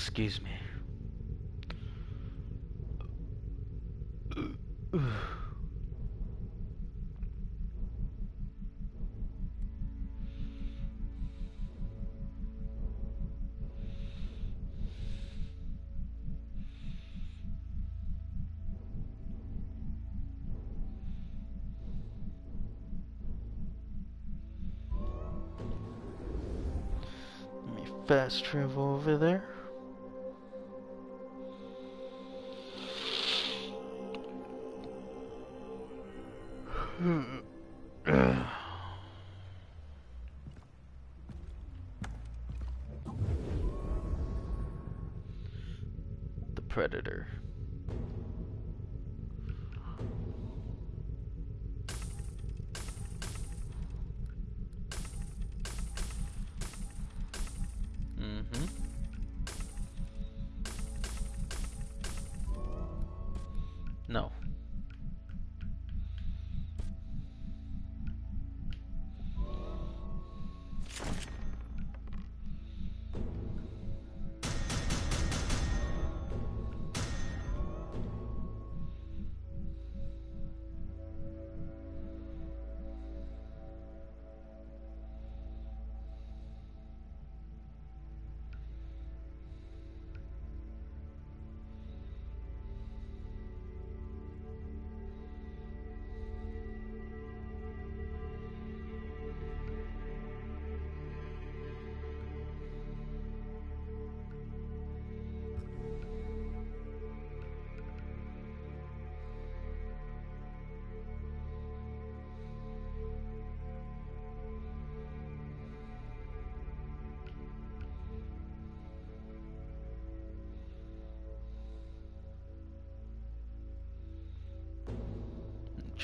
Excuse me fast travel over there. Predator.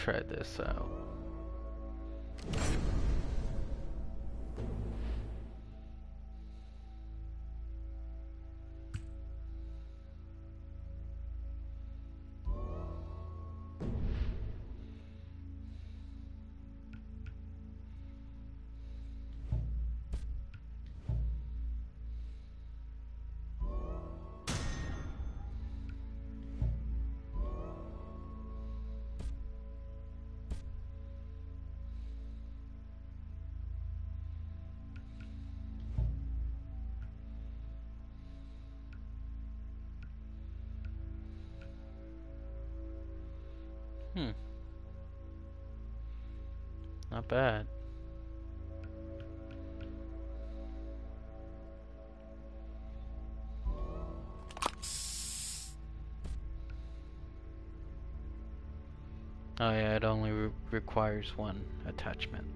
Try this out. Bad. Oh yeah, it only re requires one attachment.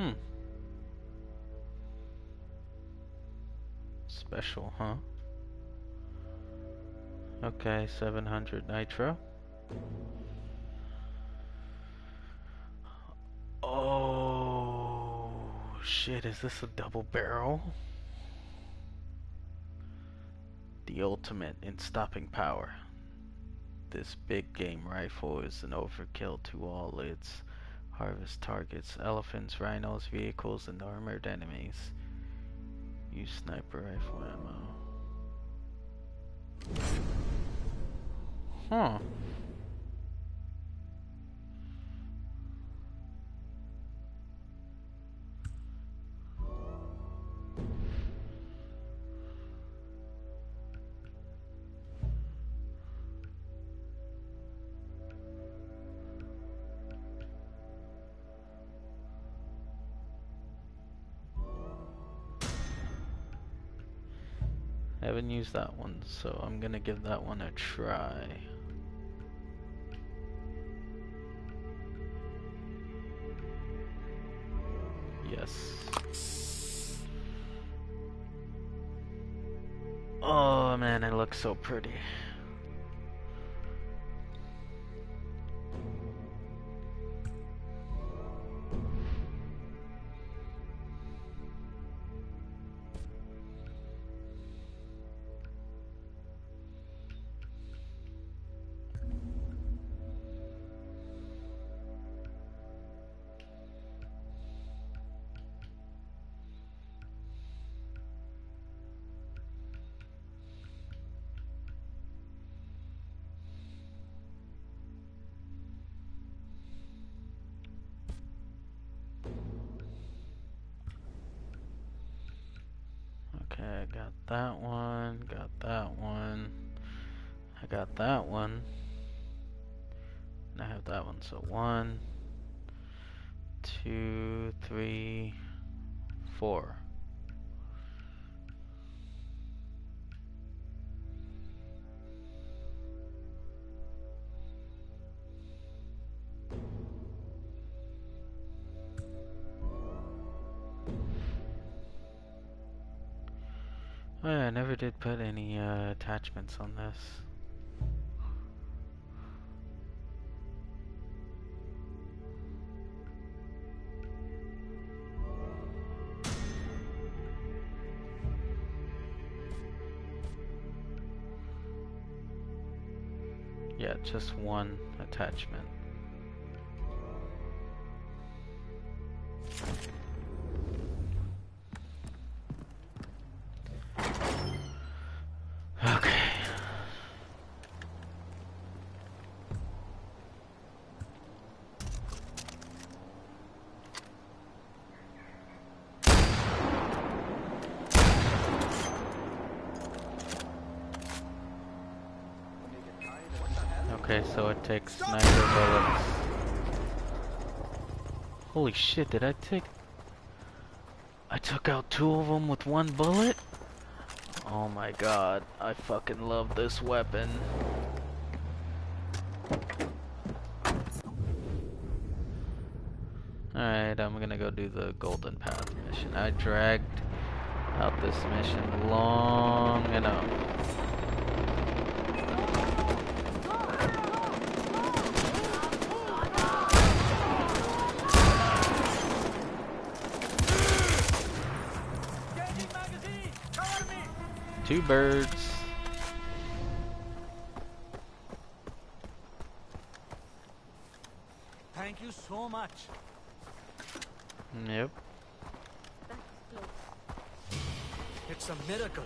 Hmm. Special, huh? Okay, 700 nitro. Oh, shit, is this a double barrel? The ultimate in stopping power. This big game rifle is an overkill to all its harvest targets, elephants, rhinos, vehicles, and armored enemies. Use sniper rifle ammo. Huh. I that one, so I'm gonna give that one a try. Yes. Oh man, it looks so pretty. I got that one, got that one. I got that one. And I have that one, so one, two, three, four. Attachments on this. Yeah, just one attachment. So it takes sniper bullets. Holy shit, did I take... I took out two of them with one bullet? Oh my god, I fucking love this weapon. Alright, I'm gonna go do the Golden Path mission. I dragged out this mission long enough. Two birds. Thank you so much. Yep. It's a miracle.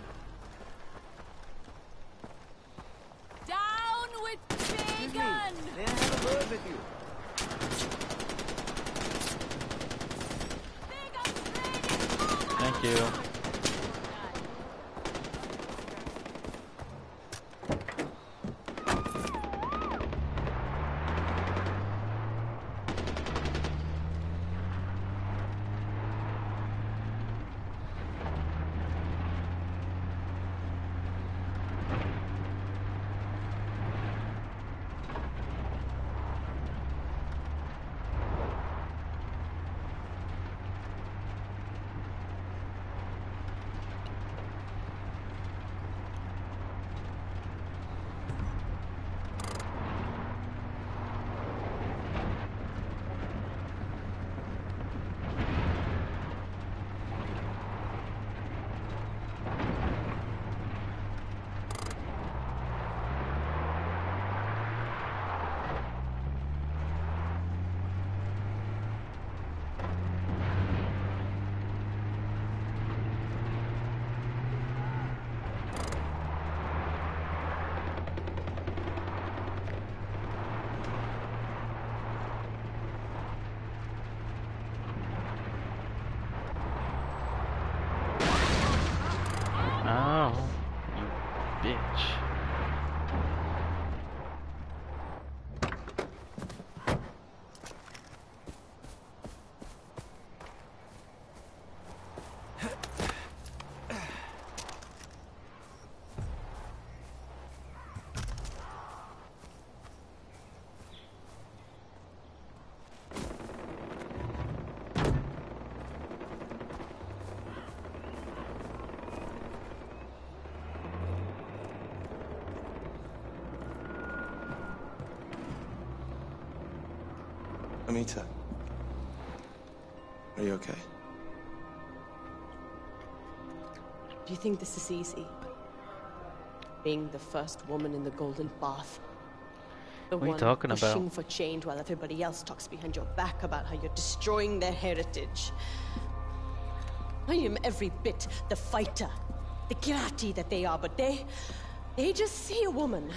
Down with Pagan! May I have a word with you? Thank you. Oh, you Amita. Are you okay? Do you think this is easy? Being the first woman in the Golden Path. The What are you one talking about? pushing for change while everybody else talks behind your back about how you're destroying their heritage. I am every bit the fighter, the Kyrati that they are, but they. they just see a woman.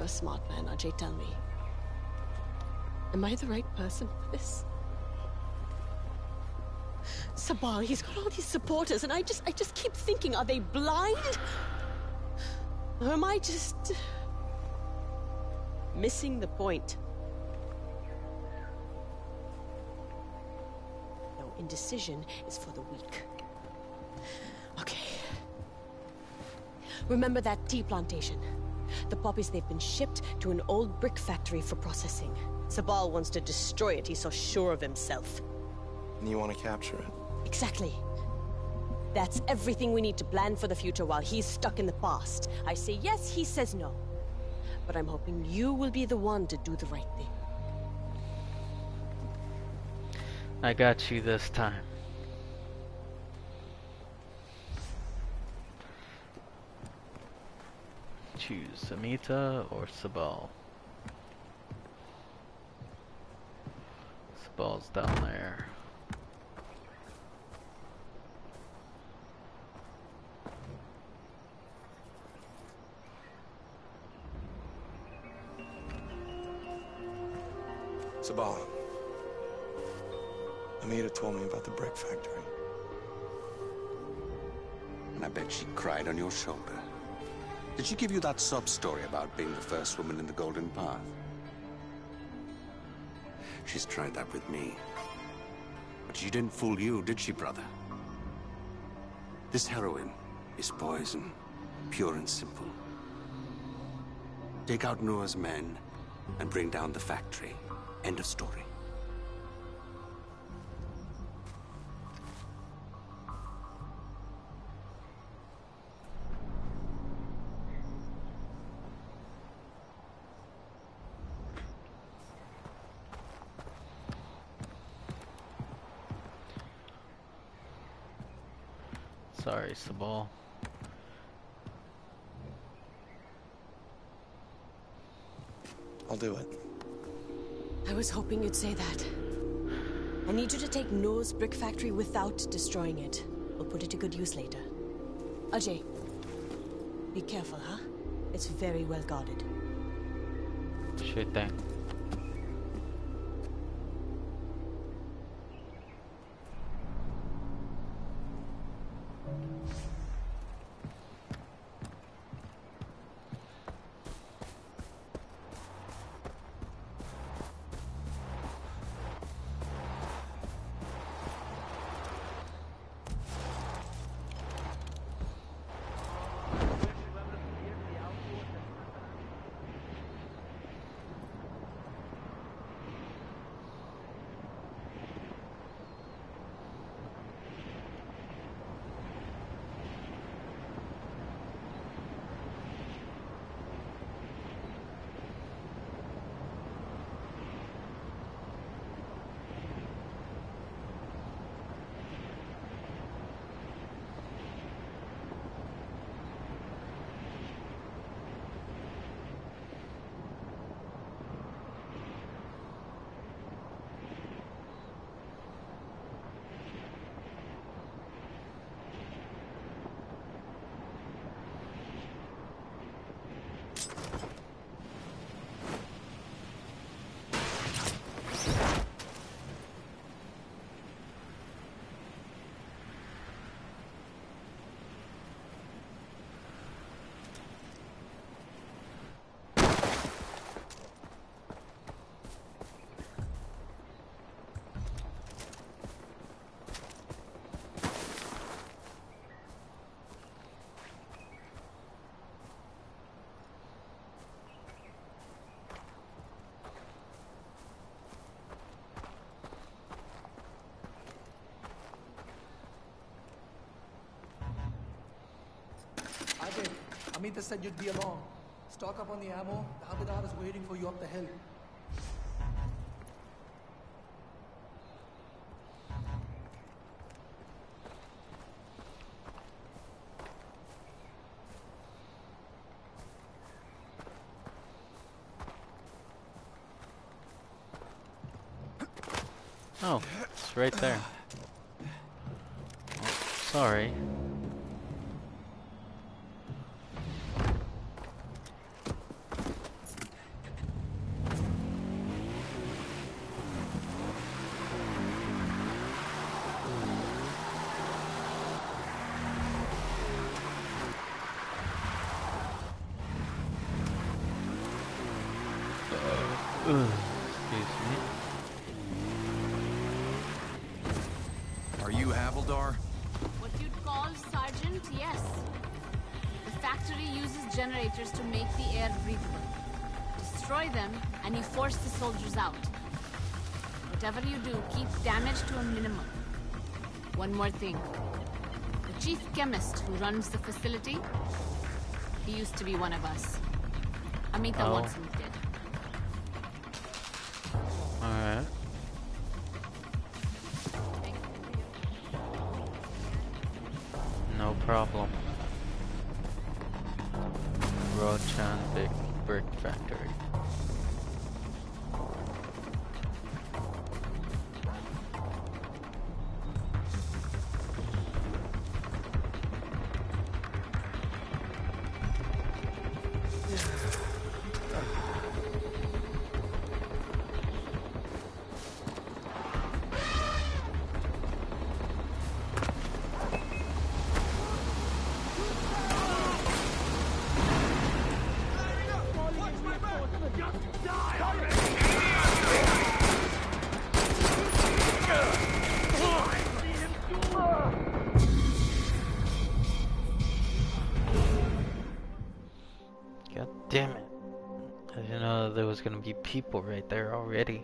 You're a smart man, Ajay. Tell me. Am I the right person for this? Sabal, he's got all these supporters, and I just, I just keep thinking, are they blind? Or am I just missing the point? No, indecision is for the weak. Okay. Remember that tea plantation? The poppies, they've been shipped to an old brick factory for processing. Sabal wants to destroy it, he's so sure of himself. And you want to capture it? Exactly. That's everything we need to plan for the future while he's stuck in the past. I say yes, he says no. But I'm hoping you will be the one to do the right thing. I got you this time. Choose Samita or Sabal. Sabal's down there. Sabal. Amita told me about the brick factory. And I bet she cried on your shoulder. Did she give you that sob story about being the first woman in the Golden Path? She's tried that with me. But she didn't fool you, did she, brother? This heroin is poison, pure and simple. Take out Noore's men and bring down the factory. End of story. Sorry, ball. I'll do it. I was hoping you'd say that. I need you to take Noore's brick factory without destroying it. We'll put it to good use later. Ajay, be careful, huh? It's very well guarded. Sure thing. Ajay, Amita said you'd be along. Stock up on the ammo. The Havildar is waiting for you up the hill. Oh, it's right there. Oh, sorry. One more thing. The chief chemist who runs the facility, he used to be one of us. Amita Oh. wants him dead. Alright. No problem. God damn it. I didn't know there was gonna be people right there already.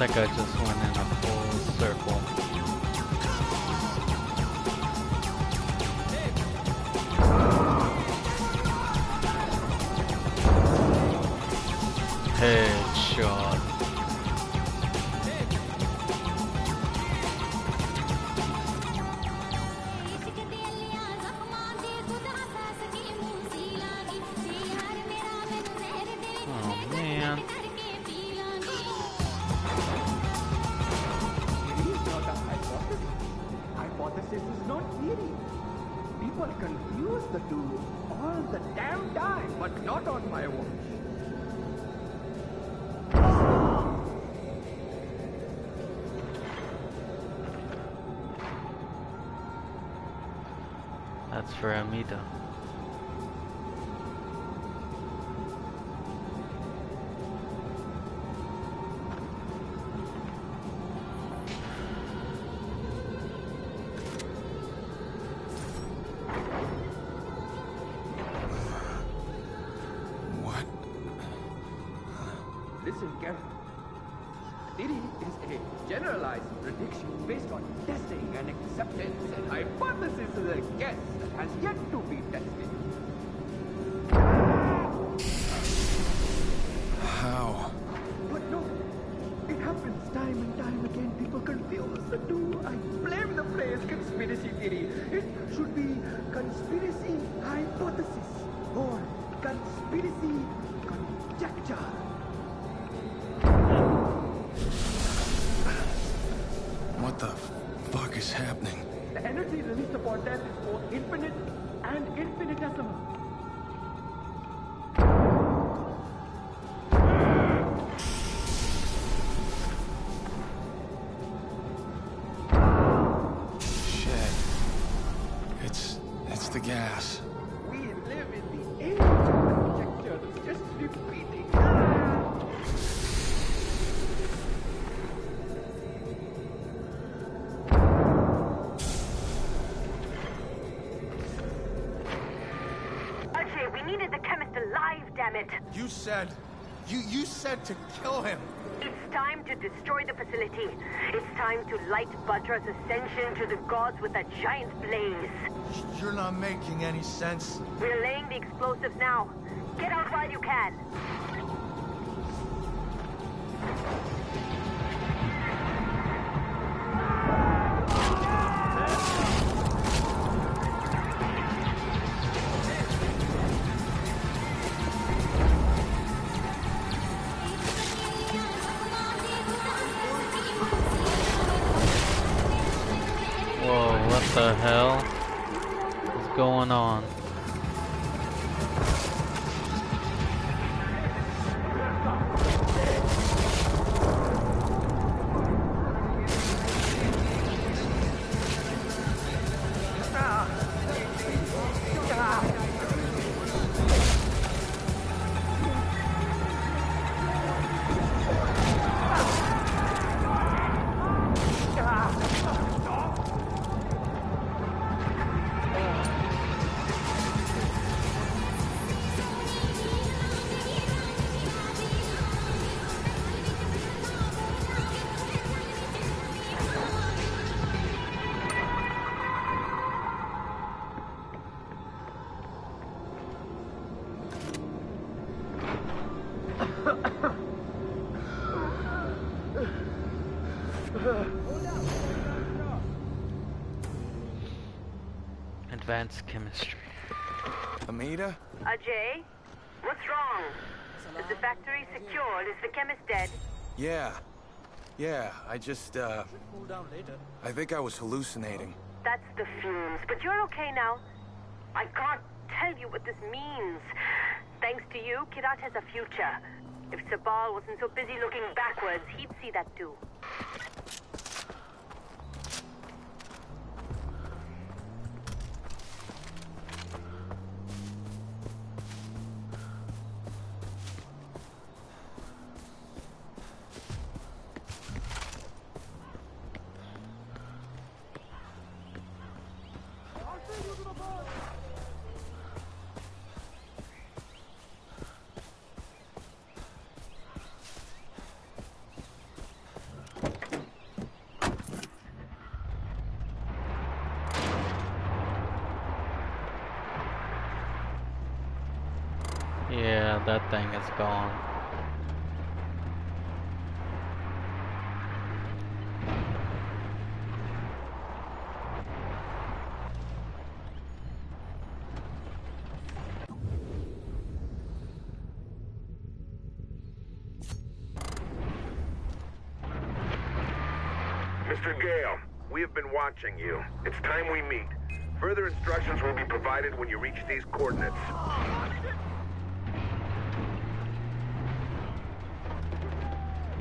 that guy just went in a full circle. You said... You, you said to kill him. It's time to destroy the facility. It's time to light Butra's ascension to the gods with a giant blaze. You're not making any sense. We're laying the explosives now. Get out while you can. Advanced chemistry. Amita? Ajay, what's wrong? Is the factory secured? Is the chemist dead? Yeah. Yeah, I just, uh... Cool down later. I think I was hallucinating. That's the fumes. But you're okay now. I can't tell you what this means. Thanks to you, Kyrat has a future. If Sabal wasn't so busy looking backwards, he'd see that too. Yeah, that thing is gone. Mr. Ghale, we have been watching you. It's time we meet. Further instructions will be provided when you reach these coordinates.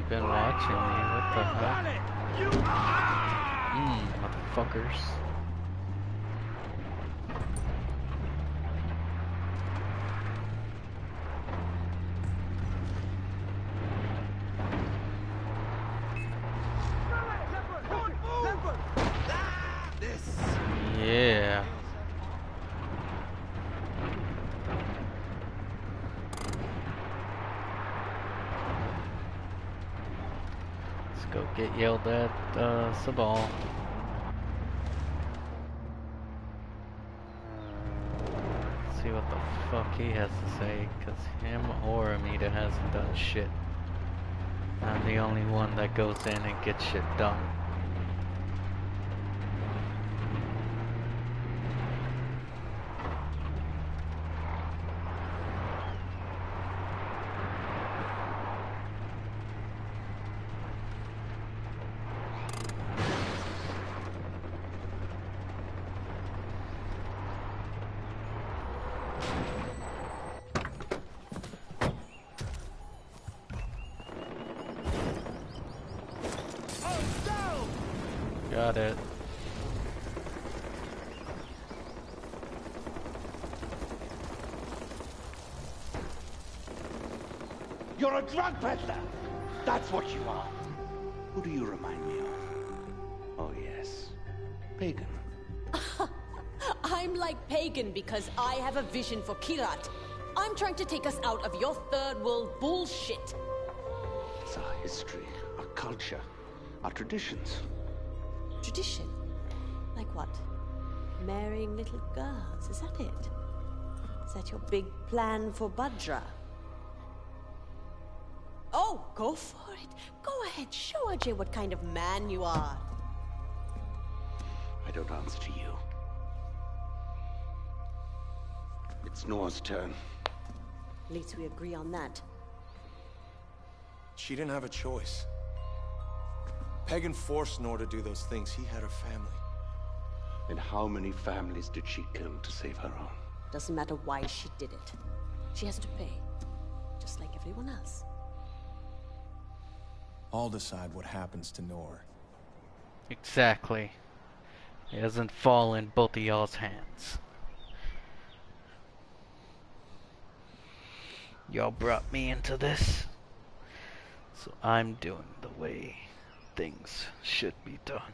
Been watching me, what the hell? Mmm, motherfuckers. Yeah. Let's go get yelled at, uh, Sabal. See what the fuck he has to say, cause him or Amita hasn't done shit. I'm the only one that goes in and gets shit done. Got it. You're a drug peddler. That's what you are. Who do you remind me of? Oh, yes. Pagan. I'm like pagan because I have a vision for Kyrat. I'm trying to take us out of your third world bullshit. It's our history, our culture, our traditions. Tradition? Like what? Marrying little girls, is that it? Is that your big plan for Bhadra? Go for it. Go ahead, show Ajay what kind of man you are. I don't answer to you. It's Noore's turn. At least we agree on that. She didn't have a choice. Pagan forced Noore to do those things. He had a family. And how many families did she kill to save her own? Doesn't matter why she did it. She has to pay. Just like everyone else. I'll decide what happens to Noore. Exactly. It doesn't fall in both of y'all's hands. Y'all brought me into this. So I'm doing the way things should be done.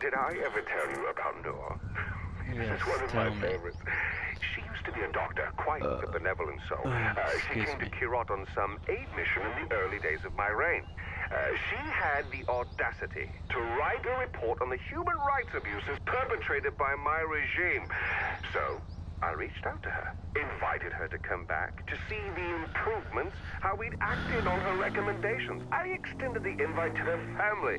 Did I ever tell you about Noore? Yes, She's one of tell my me. favorites. She used to be a doctor, quite a benevolent soul. uh, Uh, she came to me. Kyrat on some aid mission in the early days of my reign. Uh, she had the audacity to write a report on the human rights abuses perpetrated by my regime. So I reached out to her, invited her to come back to see the improvements, how we'd acted on her recommendations. I extended the invite to her family.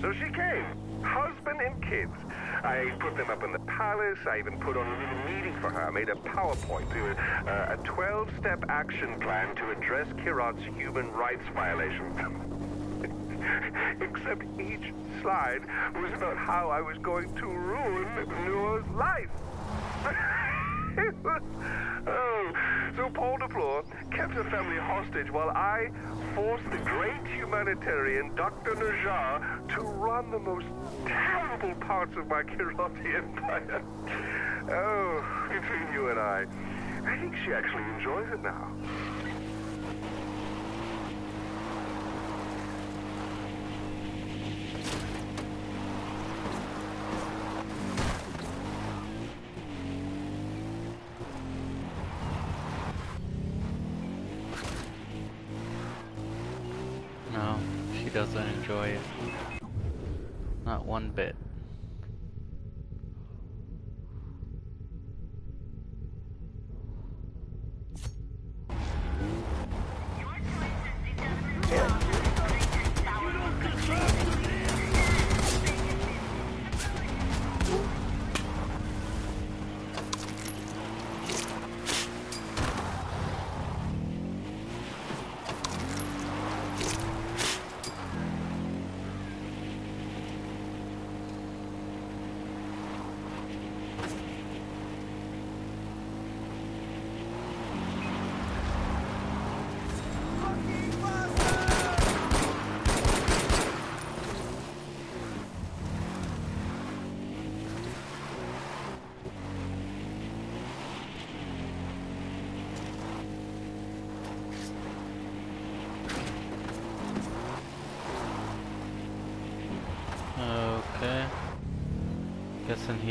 So she came, husband and kids. I put them up in the palace. I even put on a little meeting for her. I made a PowerPoint to uh, a 12-step action plan to address Kyrat's human rights violations. Except each slide was about how I was going to ruin Noore's life. oh, so Paul De Pleur kept her family hostage while I forced the great humanitarian Dr. Najjar to run the most terrible parts of my Kyrati empire. Oh, between you and I, I think she actually enjoys it now.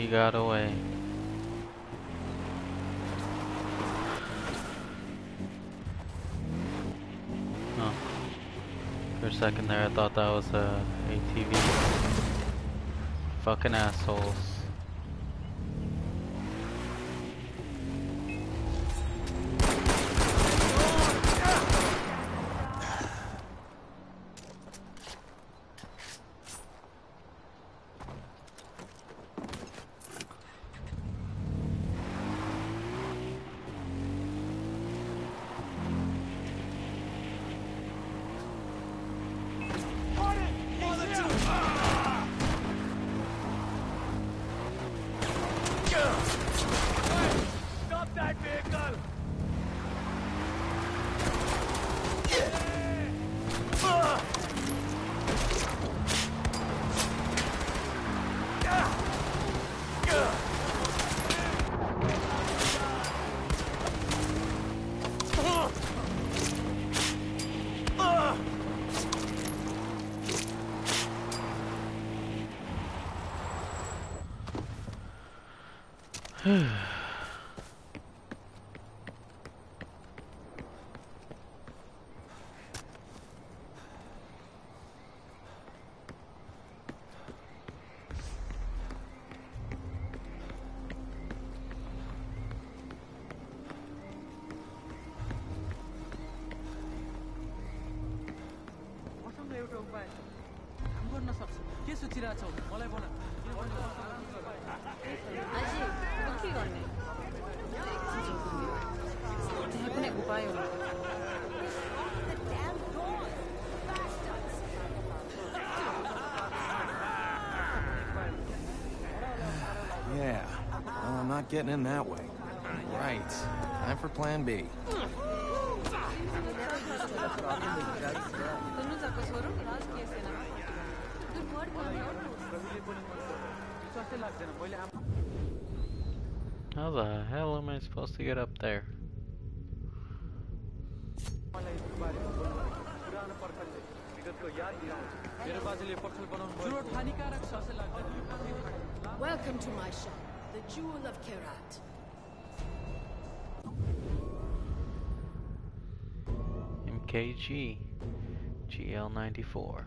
Got away. Oh. For a second there I thought that was a ATV. Fucking assholes. not getting in that way. Right. Time for plan B. How the hell am I supposed to get up there? Welcome to my shop the Jewel of Kyrat. MKG GL94.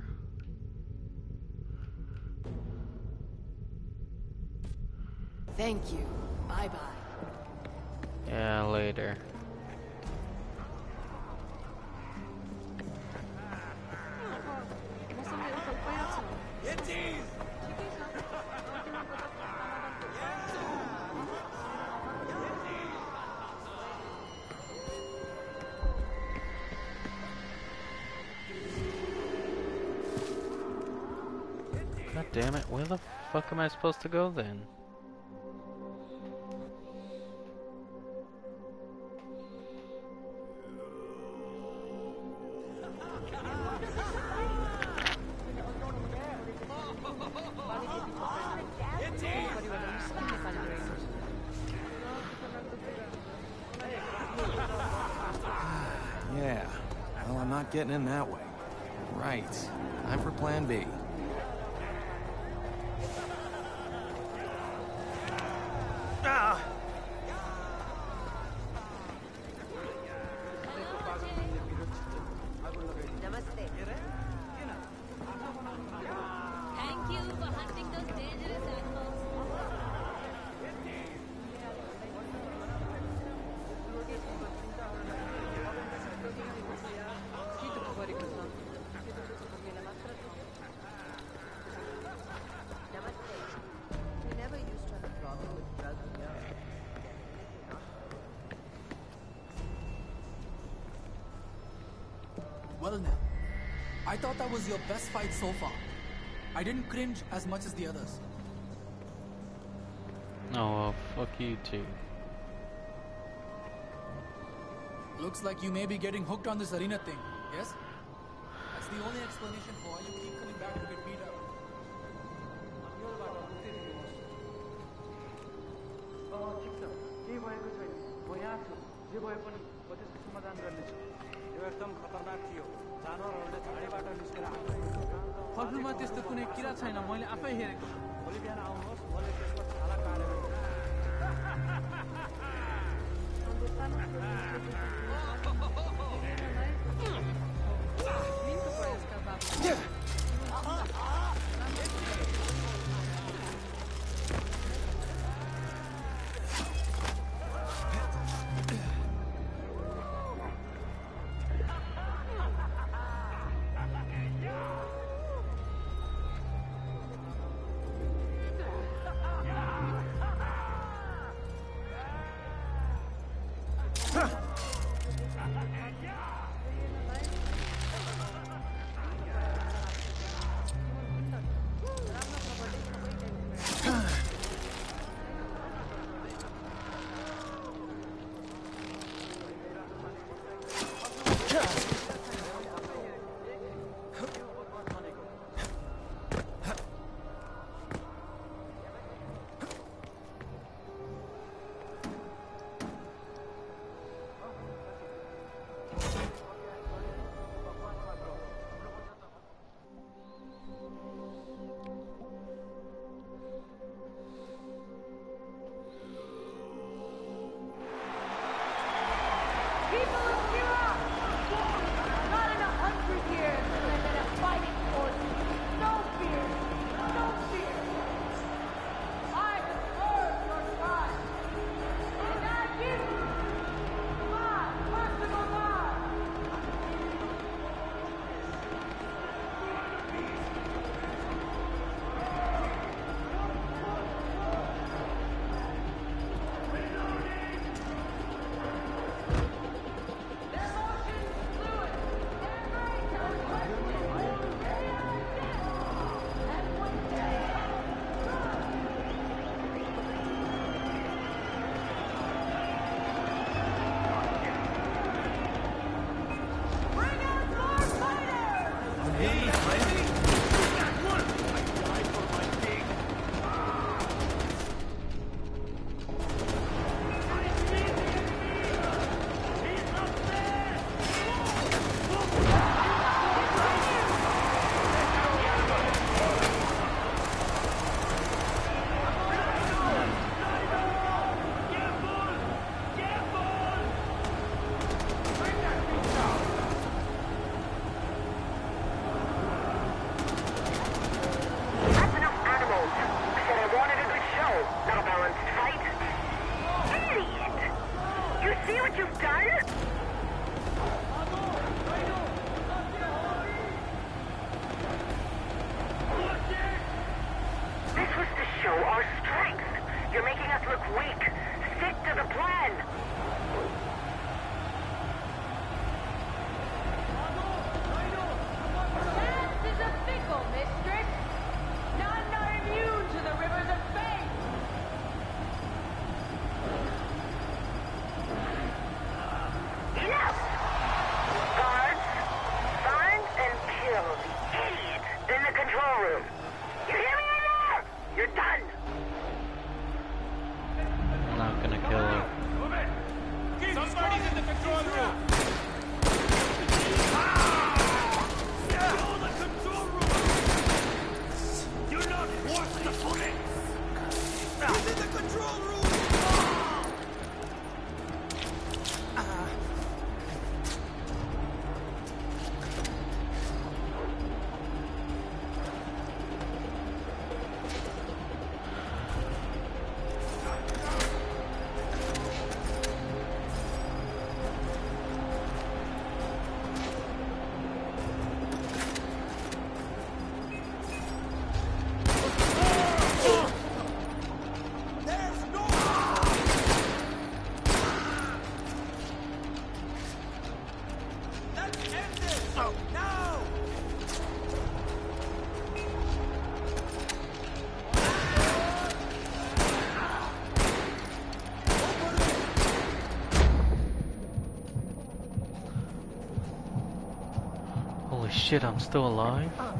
Thank you. Bye bye. Yeah, later. Damn it, where the fuck am I supposed to go then? Well now, I thought that was your best fight so far. I didn't cringe as much as the others. Oh well, fuck you too. Looks like you may be getting hooked on this arena thing, yes? That's the only explanation for why you keep coming back to get beat up. ठिक छ केही भएको छैन म यहाँ छु जे भए पनि म त्यसको समाधान गर्नेछु यो एकदम खतरनाक थियो जानवरहरूले झाडीबाट निस्केर फलफुलमा त्यस्तो कुनै किरा छैन मैले आफै हेरेको भोलि बिहान आउनुहोस् मैले त्यसको छाला काटेर This was to show our strength. You're making us look weak. Stick to the plan. Shit, I'm still alive?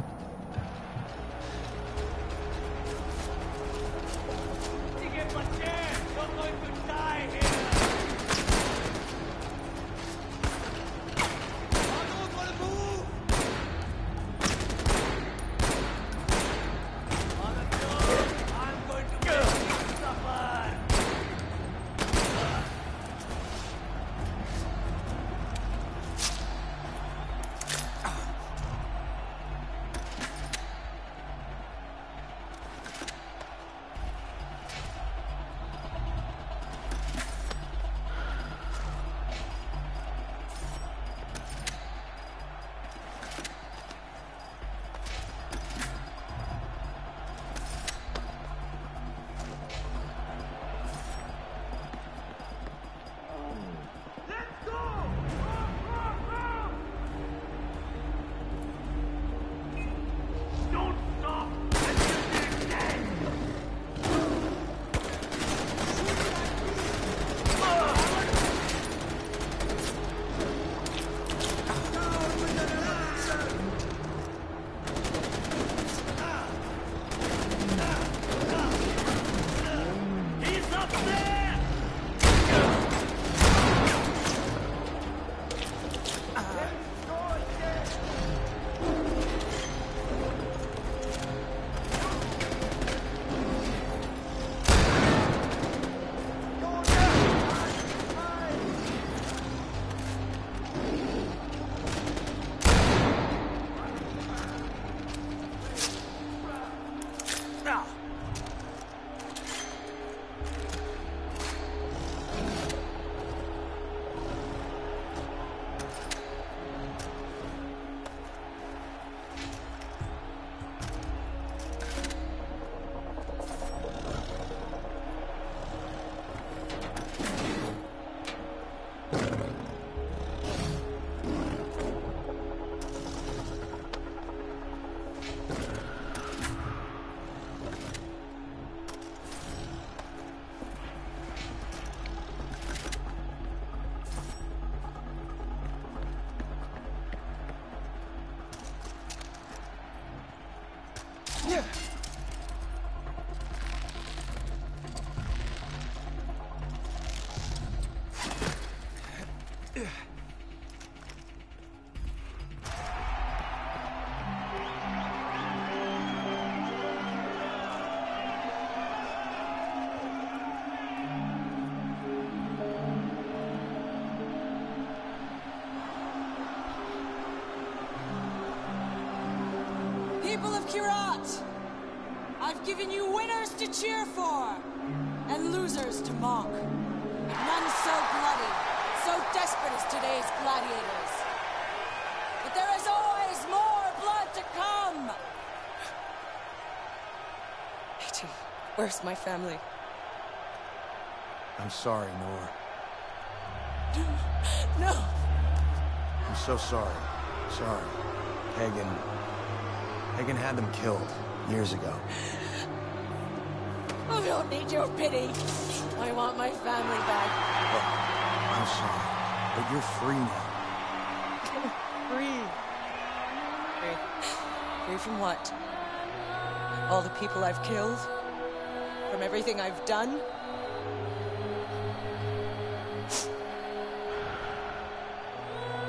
Kyrat! I've given you winners to cheer for, and losers to mock. None so bloody, so desperate as today's gladiators. But there is always more blood to come! Aiden, where's my family? I'm sorry, Noore. No, no! I'm so sorry. Sorry. Pagan. Pagan had them killed years ago. I don't need your pity. I want my family back. I'm sorry, but you're free now. Free. Free. Free from what? All the people I've killed? From everything I've done?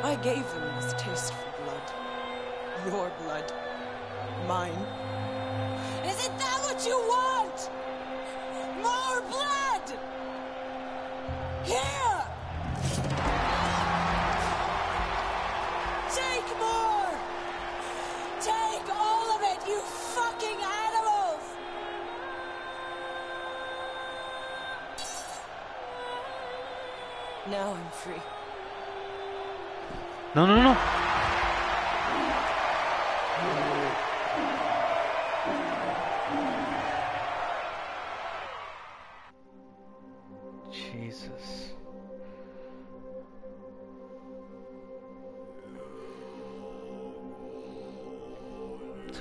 I gave them this taste for blood. Your blood. Mine. Isn't that what you want? More blood! Here! Take more! Take all of it, you fucking animals! Now I'm free. No, no, no.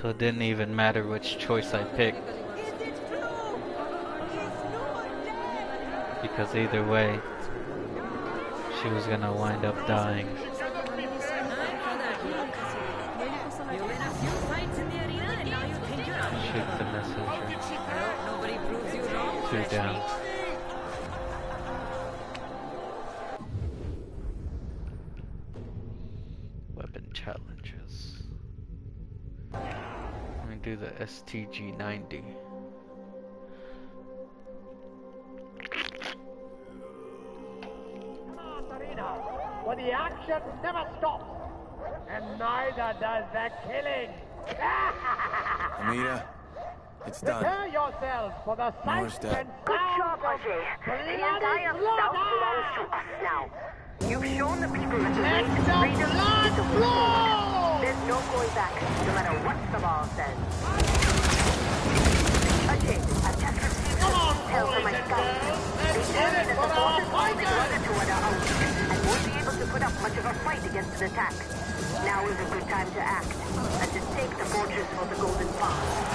So it didn't even matter which choice I picked. Because either way, she was gonna wind up dying. STG90. For the action never stops, and neither does the killing. Amita, it's done. Prepare yourselves for the sight and Good job, Ajay. The entire South belongs to us now. You've shown the people that they Let the freedom blood flow! There's no going back, no matter what the law says. Fight against an attack. Now is a good time to act and to take the fortress for the Golden Path.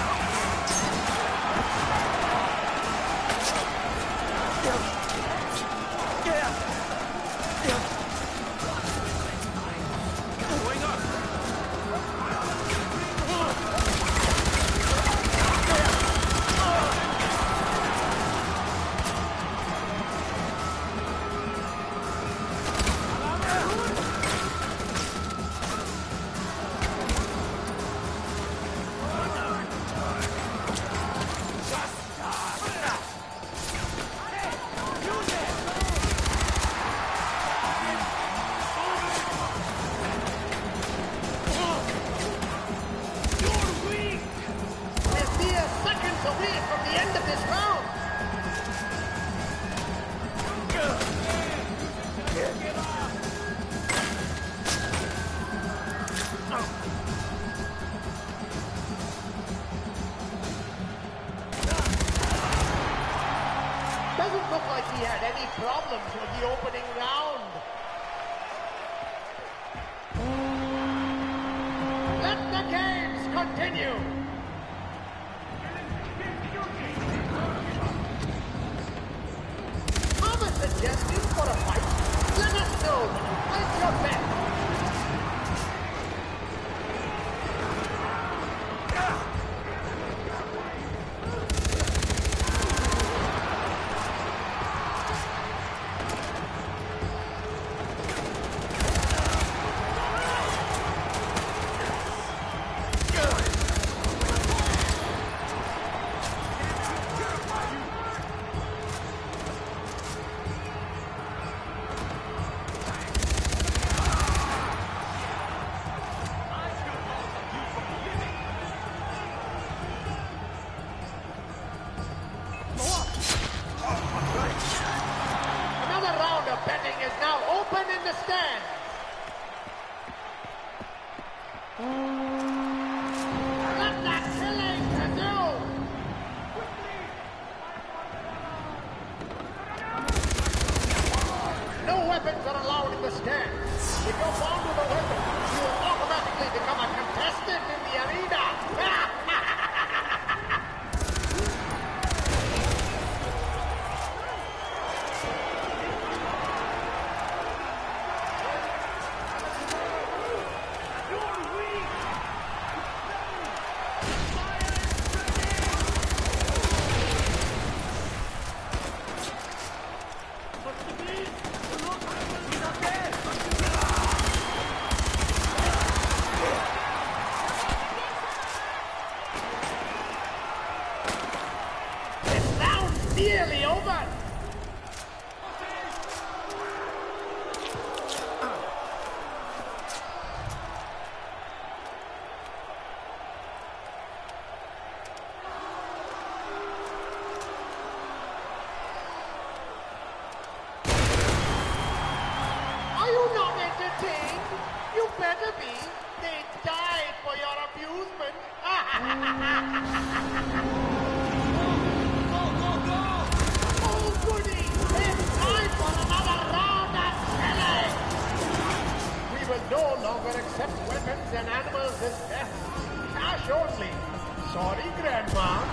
Sorry, Grandma.